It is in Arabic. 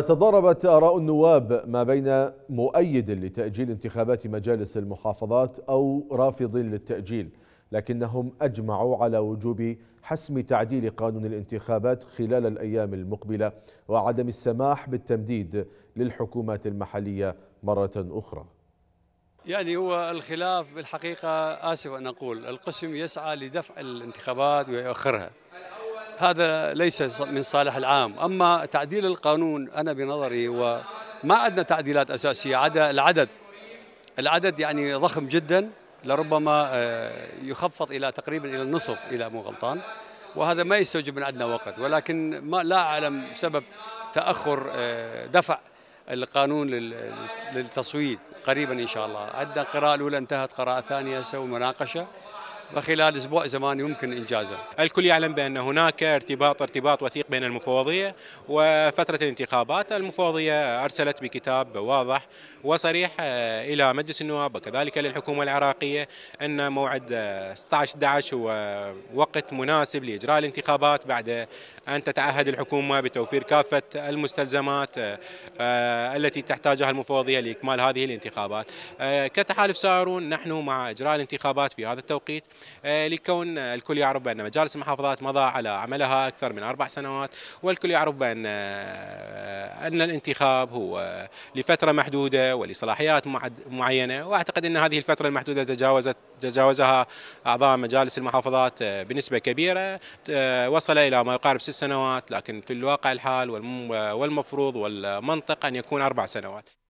تضاربت آراء النواب ما بين مؤيد لتأجيل انتخابات مجالس المحافظات أو رافض للتأجيل لكنهم أجمعوا على وجوب حسم تعديل قانون الانتخابات خلال الأيام المقبلة وعدم السماح بالتمديد للحكومات المحلية مرة أخرى. يعني هو الخلاف بالحقيقة آسف أن أقول القسم يسعى لدفع الانتخابات ويؤخرها. هذا ليس من صالح العام. أما تعديل القانون أنا بنظري وما عندنا تعديلات أساسية عدا العدد. العدد يعني ضخم جدا لربما يخفض إلى تقريبا إلى النصف إلى مو غلطان. وهذا ما يستوجب من عندنا وقت. ولكن ما لا أعلم سبب تأخر دفع القانون للتصويت قريبا إن شاء الله. عندنا قراءة الأولى انتهت قراءة ثانية سووا مناقشة. وخلال أسبوع زمان يمكن إنجازه. الكل يعلم بأن هناك ارتباط ارتباط وثيق بين المفوضية وفترة الانتخابات، المفوضية أرسلت بكتاب واضح وصريح إلى مجلس النواب وكذلك للحكومة العراقية أن موعد 16 11 هو وقت مناسب لإجراء الانتخابات بعد أن تتعهد الحكومة بتوفير كافة المستلزمات التي تحتاجها المفوضية لإكمال هذه الانتخابات. كتحالف سارون نحن مع إجراء الانتخابات في هذا التوقيت لكون الكل يعرف بأن مجالس المحافظات مضى على عملها أكثر من أربع سنوات والكل يعرف بأن أن الانتخاب هو لفترة محدودة ولصلاحيات معينة وأعتقد أن هذه الفترة المحدودة تجاوزت تجاوزها أعضاء مجالس المحافظات بنسبة كبيرة وصل إلى ما يقارب ست سنوات لكن في الواقع الحال والمفروض والمنطق أن يكون أربع سنوات.